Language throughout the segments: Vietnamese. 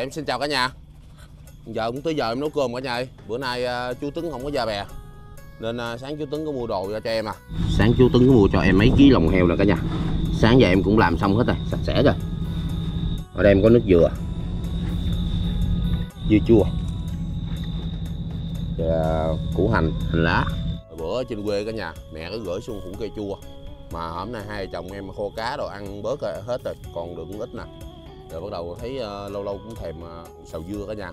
Dạ em xin chào cả nhà. Giờ cũng tới giờ em nấu cơm cả nhà ơi. Bữa nay à, chú Tuấn không có ra bè. Nên à, sáng chú Tuấn có mua đồ ra cho em à. Sáng chú Tuấn có mua cho em mấy ký lòng heo nè cả nhà. Sáng giờ em cũng làm xong hết rồi, sạch sẽ rồi. Ở đây em có nước dừa. Dưa chua. Và củ hành, hành lá. Hồi Bữa trên quê cả nhà Mẹ có gửi xuống hũ cây chua. Mà hôm nay hai chồng em khô cá đồ ăn bớt rồi, hết rồi Còn được cũng ít nè rồi bắt đầu thấy uh, lâu lâu cũng thèm uh, xào dưa cả nhà.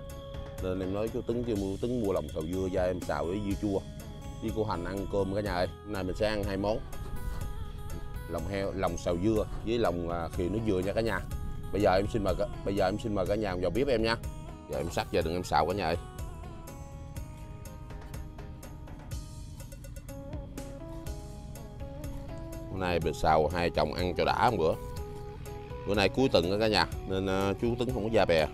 Nên em nói chú tính kêu mua tính mua lòng xào dưa ra em xào với dưa chua. Với cô hành ăn cơm cả nhà ơi hôm nay mình sẽ ăn hai món. Lòng heo lòng xào dưa với lòng uh, khi nước dừa nha cả nhà. Bây giờ em xin mời bây giờ em xin mời cả nhà vào bếp em nha. Giờ em sắc giờ đừng em xào cả nhà ơi. Hôm nay mình xào hai chồng ăn cho đã một bữa bữa nay cuối tuần đó cả nhà nên ờ, chú Tấn không có ra bè.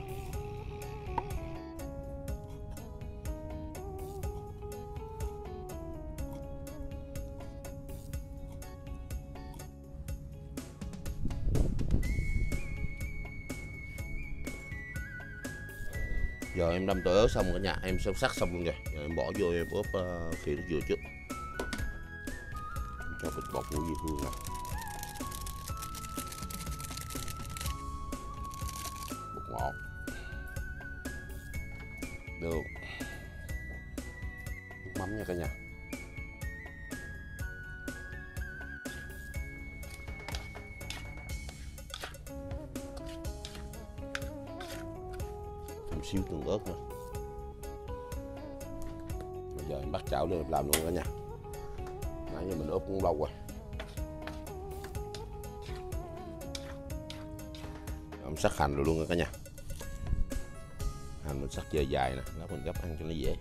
Giờ em đâm tỏi ớt xong cả nhà em sẽ sắc xong luôn rồi giờ em bỏ vô em ướp uh, khi nước dừa trước. Em cho bịch bọc của dưa hương nè. Được. Mắm nha cả nhà. Một xíu tương ớt nữa. Bây giờ em bắt chảo lên làm luôn cả nhà. Nãy giờ mình ướp cũng lâu rồi. Em sắc hành rồi luôn cả nhà. Sắc dài dài nè lát mình gấp ăn cho nó dễ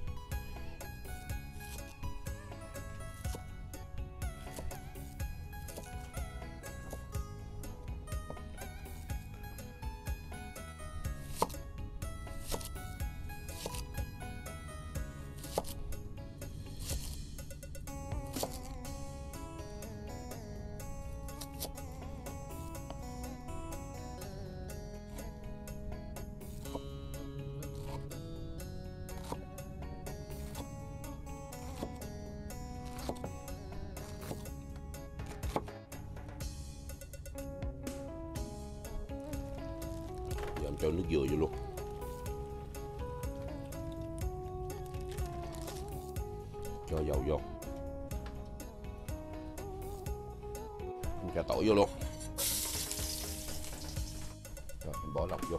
cho dầu vô. Cho tỏi vô luôn. Rồi, mình bỏ lọc vô.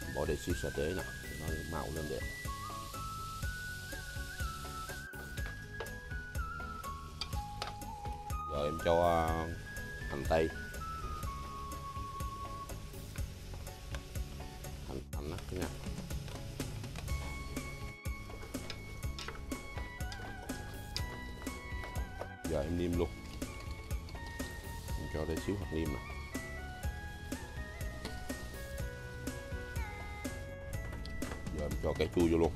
Mình bỏ để xíu sa tế nè nó màu lên đẹp. Rồi, em cho à, hành tây. Cho cái chua vô luôn.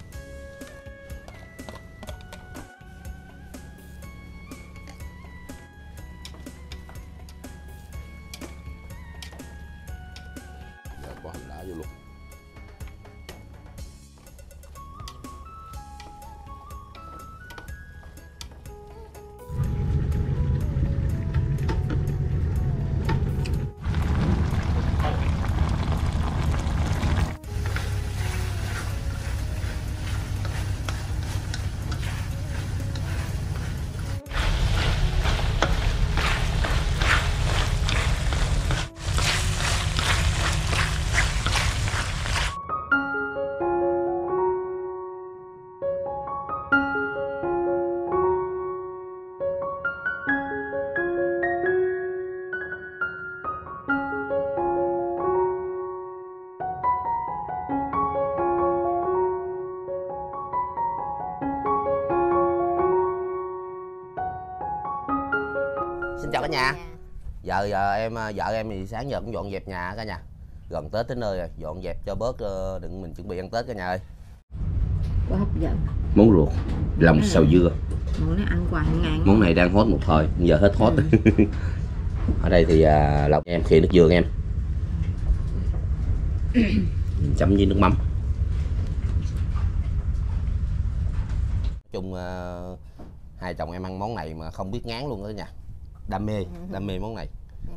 Nhà. giờ giờ em ờ, vợ em thì sáng giờ cũng dọn dẹp nhà cả nhà. Gần tết tới nơi rồi dọn dẹp cho bớt ờ, đừng mình chuẩn bị ăn tết cả nhà ơi. Quá hấp dẫn. Món ruột lòng xào dưa. món này ăn hoài ngàn món này đang hot một thời giờ hết hot. Ừ. ở đây thì à, lọc em khỉ nước dừa em. Chấm với nước mắm. Chung ờ, hai chồng em ăn món này mà không biết ngán luôn đó nha đam mê đam mê món này.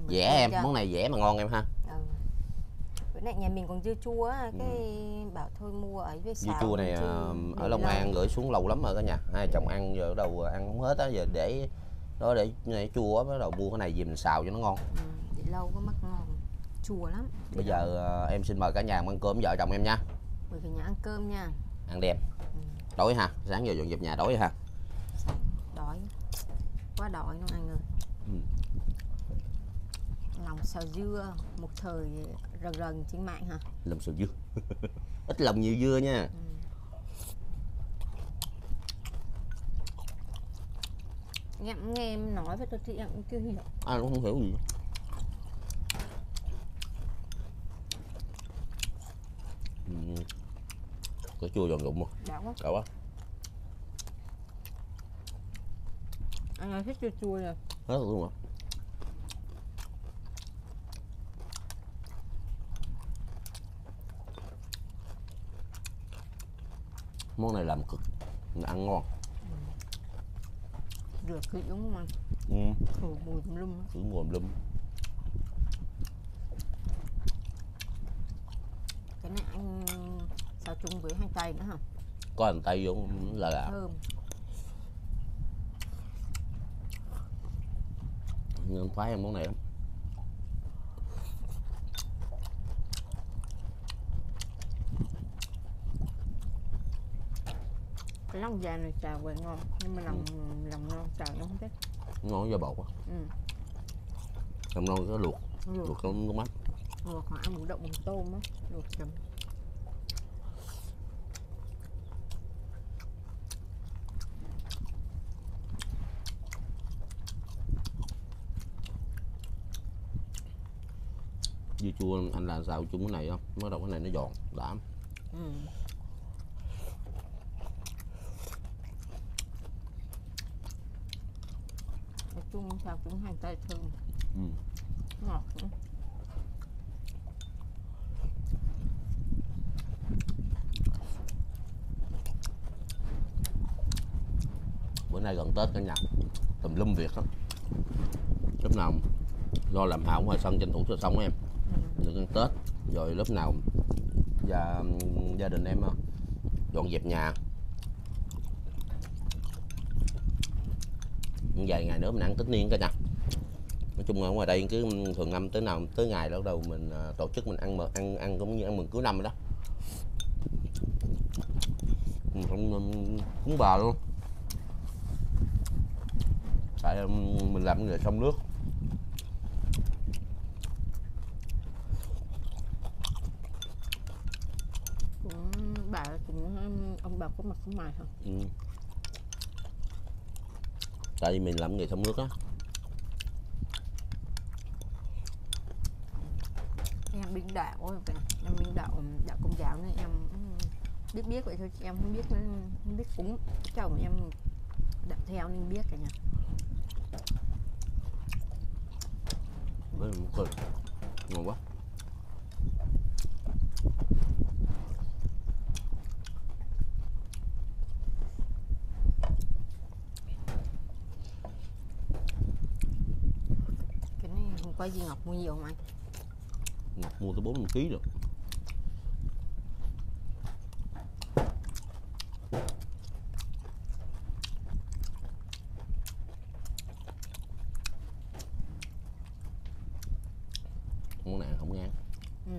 Để thử em cho. món này dẻ mà ngon em ha. Ừ. bữa nay nhà mình còn dưa chua á, cái bảo thôi mua ấy với dưa chua này ờ, ở để Long. An gửi xuống lâu lắm rồi cả nhà. Hai chồng ăn giờ bắt đầu ăn không hết á giờ để đó để này chua á bắt đầu mua cái này về mình xào cho nó ngon. Ừ, để lâu có mắc ngon. Chua lắm. Để bây giờ ờ, em xin mời cả nhà ăn cơm vợ chồng em nha. Mời cả nhà ăn cơm nha. Ăn đem đói ha sáng giờ dọn dẹp nhà đói ha đói. Quá đói luôn anh ơi. Ừ. lòng xào dưa một thời rần rần trên mạng hả? Lòng sườn dưa. Ít lòng nhiều dưa nha. Em nghe em nói với tôi thì em cũng chưa hiểu. Ai cũng không hiểu gì. Ừ. có chua giòn rụng không? Đã quá. Cậu á anh nói thích chua chua rồi hết rồi luôn hả món này làm cực ăn ngon. Rửa kỹ đúng không anh? Ừ. khử mùi lum cứ mồm lum cái này anh xào chung với hành tây nữa hả? Có hành tây vô là là thơm nên khoái ăn món này lắm. Cái lòng già này xào về ngon nhưng mà lòng lòng non xào nó không thích. Ngon do bột á. Ừ. làm ngon có luộc. Luộc. Luộc trong nước mắm luộc ăn một đậu bằng tôm á luộc chấm dưa chua anh làm sao chung cái này không bắt đầu cái này nó giòn đã ừ. chung xào chung hành tây thơm ừ. ngọt nữa bữa nay gần tết cả nhà tùm lum việc lắm lúc nào lo làm hảo ngoài sân tranh thủ cho xong em được ăn tết, rồi lúc nào và gia đình em ờ, dọn dẹp nhà. Vài ngày nữa mình ăn tất niên cả nhà. Nói chung ở ngoài đây cứ ừ, thường năm tới nào, tới ngày đó đầu mình ờ, tổ chức mình ăn mừng ăn ăn cũng như ăn mừng cuối năm rồi đó. Mình không ừ, cúng bà luôn. Tại ừ, mình làm nghề sông nước cũng bà cũng um, ông bà có mặt có mày hả? Ừ. tại vì mình làm nghề sông nước á. Em biên đạo em biên đạo đạo công giáo nên em biết biết vậy thôi chứ em không biết không biết cúng chồng em đạo theo nên biết cả nhà. Với một cười ngon quá cái này ngọc mua nhiều không anh? Ngọc mua tới bốn kg ký rồi món này ăn không ngán ừ.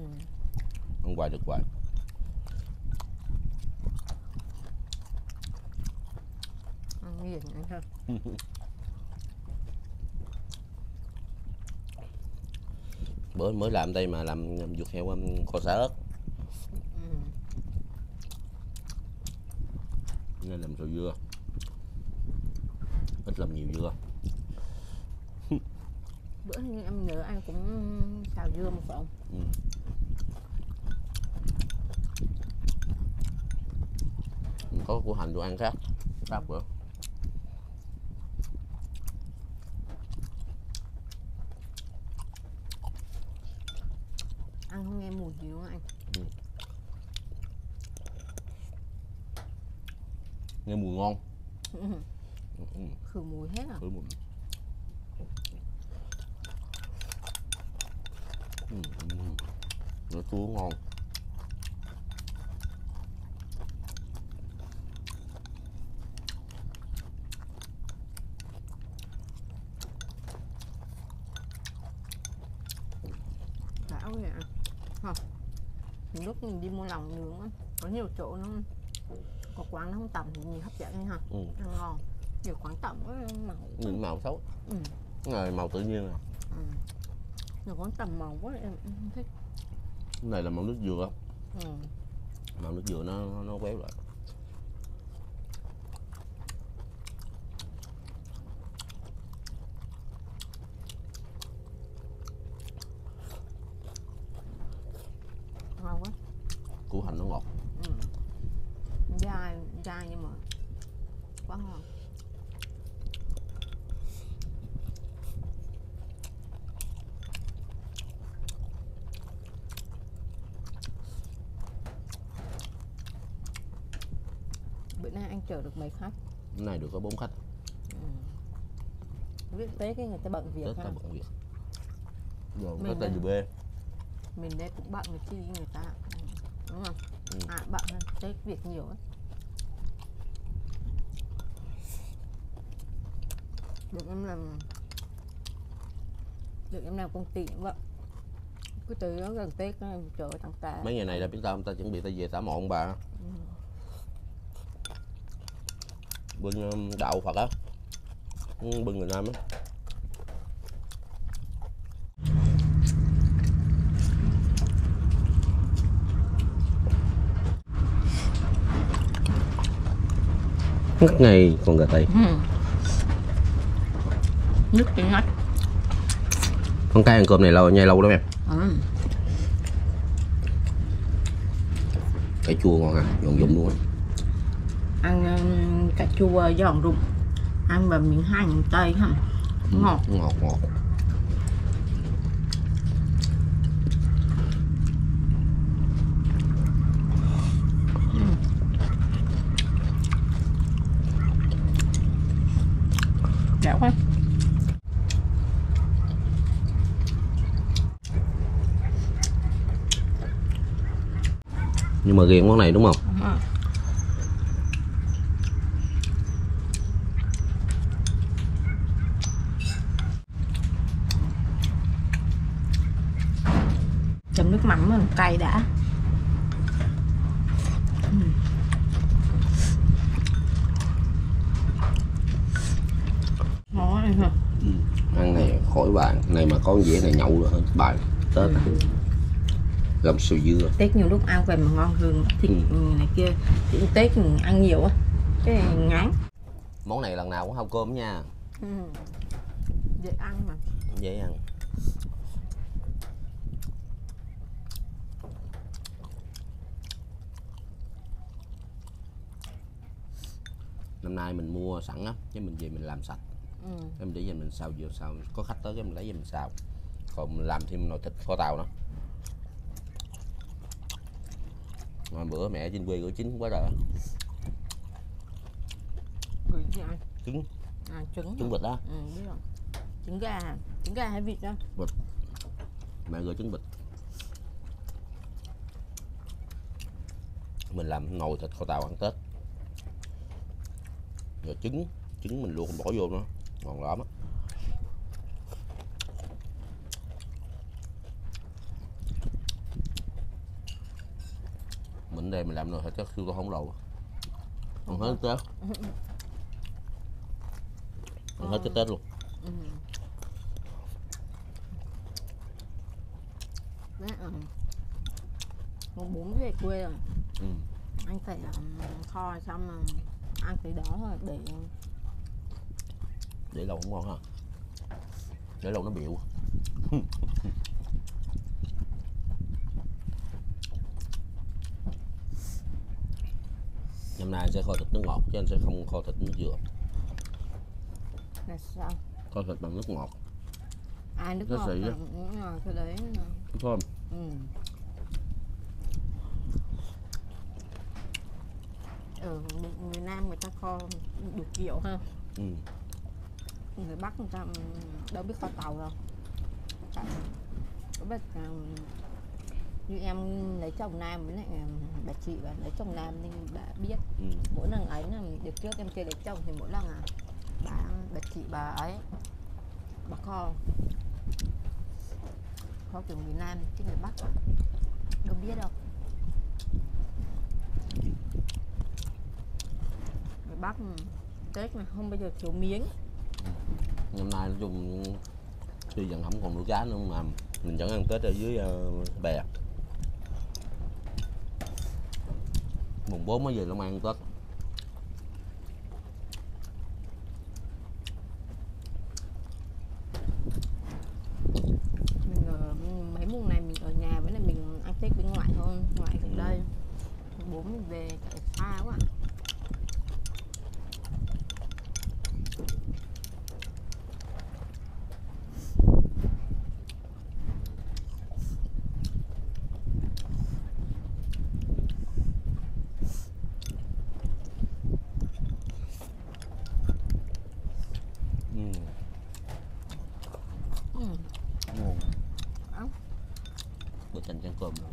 ăn hoài được hoài ăn nghiền anh thôi bữa mới làm đây mà làm ruột heo um, kho xả ớt. Ừ. nên làm sầu dưa. Ít làm nhiều dưa. Bữa như em nhớ anh cũng xào dưa một không ừ. có củ hành đồ ăn khác. Khác nữa mùi gì đúng không anh. Ừ. nghe mùi ngon. Khử mùi hết à? Khử mùi. Ừ. ừ, ừ. nó chua ngon. Mình đi mua lòng nướng á có nhiều chỗ nó có quán nó không tẩm thì nhìn hấp dẫn ấy ha ừ. ăn ngon nhiều quán tẩm á màu những màu xấu ừ. này màu tự nhiên à. ừ. nhiều quán tẩm màu quá em không thích cái này là màu nước dừa ừ. màu nước dừa nó nó, nó quéo lại ngon quá củ hành nó ngọt ừ. dai dai nhưng mà quá ngon. Bữa nay anh chở được mấy khách? Này được có bốn khách. Biết tết cái người ta bận việc tết ha ta bận việc. Rồi Mình cái đây. tay B mình đây cũng bận người chi người ta. Ừ, đúng không Ừ. à bận hơn tết việc nhiều ấy. Được em làm được em làm công ty cũng vậy. Cứ từ đó gần tết em chở tăng ta mấy ngày này là biết tao ta? Chuẩn bị ta về tả ông bà. Bên um, đạo Phật á. Ừ, bên người Nam á ngắt ngay con gà tây. Ừ. nước thì ngắt con cái ăn cơm này lâu nhai lâu lắm em. Ừ. chua ngon ha giòn dụng luôn. Ăn cà chua giòn rụng. Ăn bằng miếng hành tây không ngọt. Ngọt ngọt đã quá nhưng mà ghiền món này đúng không? Ừ. chấm nước mắm mà cay đã. Ngon anh hả? Ăn này khỏi bàn này mà có dĩa này nhậu rồi hơn bài tết. Á. gầm sầu dưa tết nhiều lúc ăn về mà ngon hơn thịt Ừ. này kia. Thì tết ăn nhiều á cái ngán. Món này lần nào cũng hao cơm nha. Ừ. dễ ăn mà. Dễ ăn. Năm nay mình mua sẵn á chứ mình về mình làm sạch. Ừ. em để về mình xào vừa xào có khách tới cái mình lấy về mình xào. Còn mình làm thêm nồi thịt kho tàu nữa mà bữa mẹ trên quê gửi chín quá trời. Gửi gì trứng. À trứng trứng hả? vịt đó ừ, biết rồi. Trứng gà trứng gà hay vịt đó mẹ gửi trứng vịt. Mình làm nồi thịt kho tàu ăn tết. Rồi trứng trứng mình luộc mình bỏ vô nữa ngon lắm á đây mình làm nồi thịt chắc siêu tô không lầu ăn hết tết ăn hết cái tết luôn ừ. Đấy, ừ. Một bún về quê rồi ừ. anh phải um, kho xong mà ăn từ đó thôi để để lâu không ngon ha để lâu nó biểu năm nay sẽ kho thịt nước ngọt chứ anh sẽ không kho thịt nước dừa. Là sao? Kho thịt bằng nước ngọt. Ai nước ngọt là cũng là cái đấy là- đúng không? Ừ. ở người Nam người ta kho đủ kiểu ha. Ừ. người Bắc người ta đâu biết kho tàu đâu. Tại có biết là như em lấy chồng Nam với lại bà chị và lấy chồng Nam nên bà biết Ừ. mỗi lần ấy là được trước em chưa lấy chồng thì mỗi lần à bà bà chị bà ấy bà kho. Kho kiểu người Nam chứ người Bắc. Đâu biết đâu. Người Bắc ừ, Tết mà không bao giờ thiếu miếng. Năm nay nói chung tuy vẫn không còn nuôi cá nữa mà mình vẫn ăn tết ở dưới ờ, bè mùng bốn mới về long an tết mình ở mấy mùng này mình ở nhà với lại mình ăn Tết bên ngoại thôi ngoại gần đây bố mình về chạy xa quá ừ. ừ. ngon Áo. bữa canh chăn cơm rồi.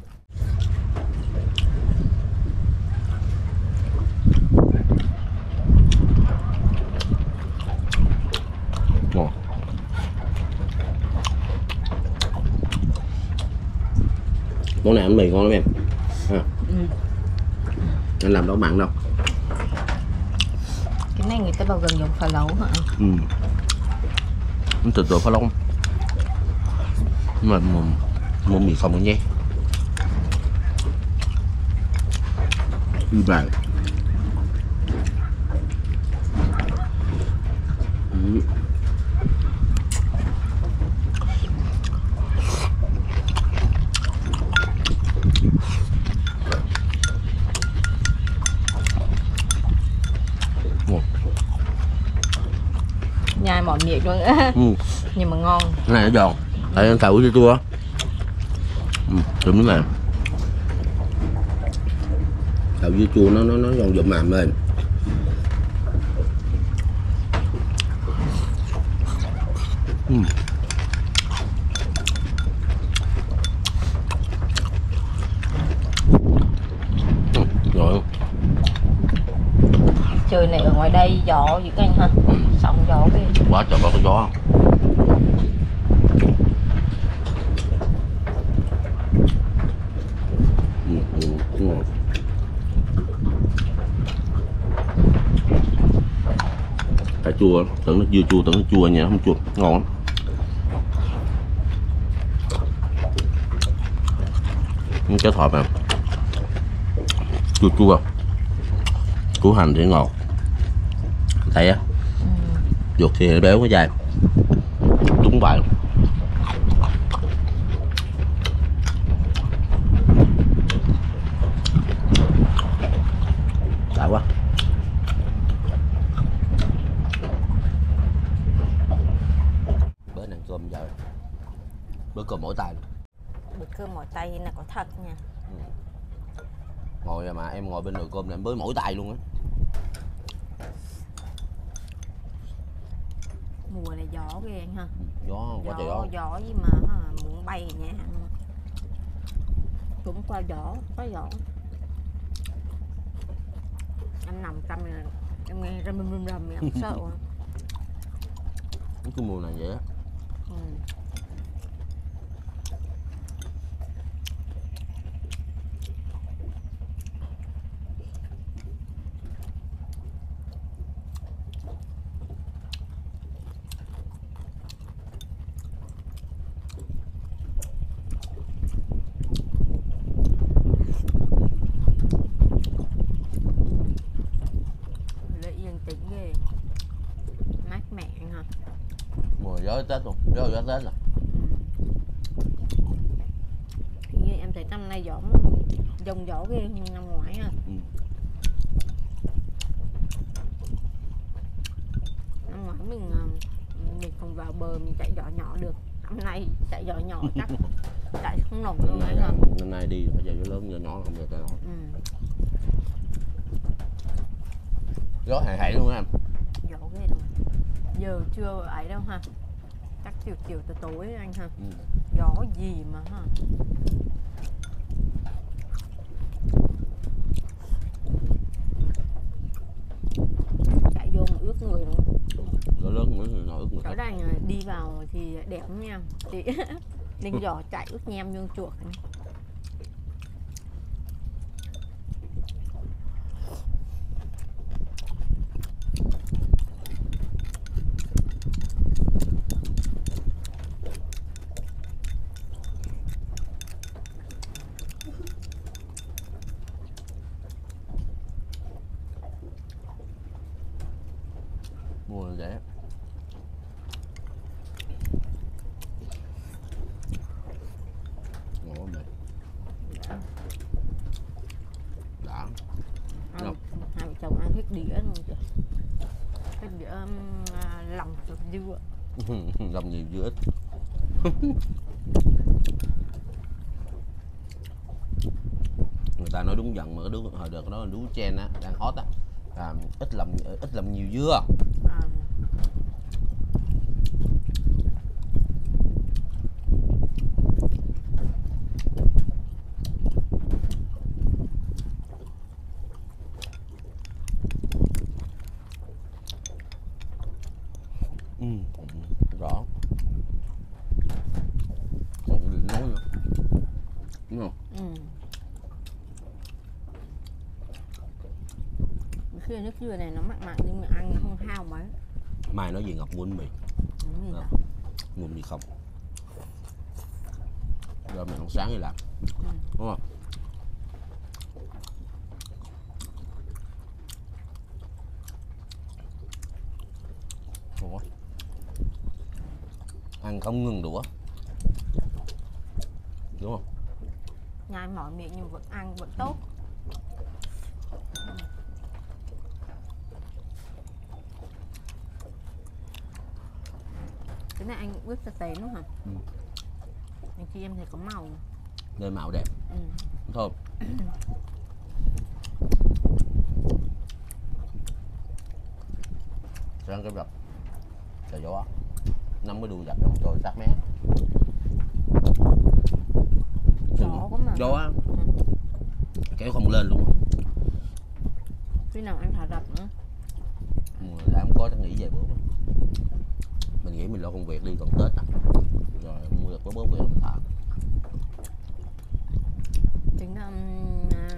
ngon món này ăn mì ngon lắm em. Ha. Ừ. anh làm đâu mặn đâu. Cái này người ta bao gần giống phá lấu hả? Ừ. Từ từ phá lông mà mà, mà mì không nhé. Đi bàn ừ. Ngon. Miệng luôn Ừ. nhưng mà ngon. Cái này nó giòn. Tại ăn cậu cho chua ừ, đúng này cậu dưa chua nó nó nó giòn giòn mềm mềm ừ. Ừ, rồi trời này ở ngoài đây gió dữ anh ha. Ừ gió về. Quá trời bao gió cà chua, tưởng nó dưa chua, tưởng nó chua nhỉ không chua, ngon lắm. Những cái thọt này chua chua củ hành thì ngọt thấy á? Ruột thì béo có dài đúng vậy. Đã quá. Bữa ăn cơm giờ. Bữa cơm mỗi tay. Bữa cơm mỏi tay là có thật nha. Ngồi mà em ngồi bên nồi cơm này em bới mỗi tay luôn á này gió ghê anh ha gió quá trời gió gió gió gì mà hả, muốn bay nhà cũng qua gió có gió em nằm trong này em nghe rầm rầm rầm em sợ cái mùa này vậy á. Ừ. Lại yên tĩnh ghê mát mẻ anh ha gió tết luôn gió gió tết là Ừ. Như em thấy năm nay gió dòng gió nhưng năm ngoái à. Ừ. năm ngoái mình à, mình còn vào bờ mình chạy gió nhỏ được. Năm nay chạy gió nhỏ chắc chạy không nổi luôn nay ấy hả năm nay đi phải giờ gió lớn gió nhỏ là không được đâu. Ừ. gió hại hại luôn em. Gió ghê đâu giờ chưa ấy đâu ha chiều chiều tới tối ấy anh ha. Ừ. gió gì mà ha. Chạy vô mà ướt người luôn gió lớn thì nó ướt người hết đây đi vào thì đẹp nha. Chị linh giỏ chạy ướt nhem vô chuột này. Mua ngon quá mày đã. Hai, Đâu? hai vợ chồng ăn hết đĩa luôn chị hết đĩa um, à, lòng dưa. Lòng nhiều dưa ít. Người ta nói đúng giận mà cái đứa hồi đợt đó là đứa chen á đang hot á. Là ít lòng ít lòng nhiều dưa à, ừ rõ còn gì nói nữa đúng không ừ. khi nước dừa này nó mặn mặn nhưng mà ăn không hao mấy. Mai nói gì ngọc bánh mì. Mua bánh mì không. Rồi mình ăn sáng đi làm? Ừ. đúng không? Ủa? ăn không ngừng đũa. Đúng không? Nhai mỏi miệng nhưng vẫn ăn vẫn tốt cái này anh ướp cho tế đúng không Ừ. anh chị em thấy có màu. Nên màu đẹp. Ừ. thơm rang cái rập trời gió. Năm cái đùi dập trong trời sát mé. Gió quá mà. Gió á. Kéo không lên luôn. Khi nào anh thả rập nữa? Mùa là không có chắc nghỉ vài bữa mình nghĩ mình lo công việc đi còn tết à. Rồi mua được có bớt việc mình thả. Tính um, à,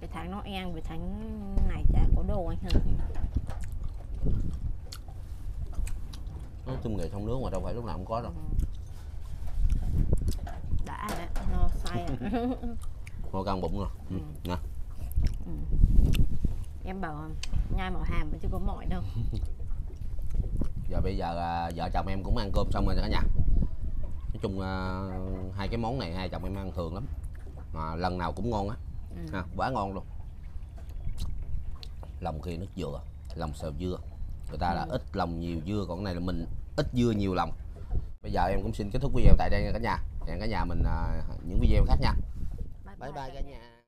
cái tháng nó en với tháng này chả có đồ anh hả? Nói chung nghề thông nước mà đâu phải lúc nào cũng có đâu. Đã đấy nó say à. ngồi căng bụng rồi. Ừ. Ừ. nè em bảo nhai mỏ hàm chứ có mỏi đâu giờ bây giờ à, vợ chồng em cũng ăn cơm xong rồi cả nhà nói chung à, hai cái món này hai chồng em ăn thường lắm. Mà lần nào cũng ngon á. Ừ. ha, quá ngon luôn. Lòng khi nước dừa lòng xào dưa. Người ta là Ừ. ít lòng nhiều dưa còn cái này là mình ít dưa nhiều lòng. Bây giờ em cũng xin kết thúc video tại đây nha cả nhà. Hẹn cả nhà mình à, những video khác nha. Bye bye bye cả nhà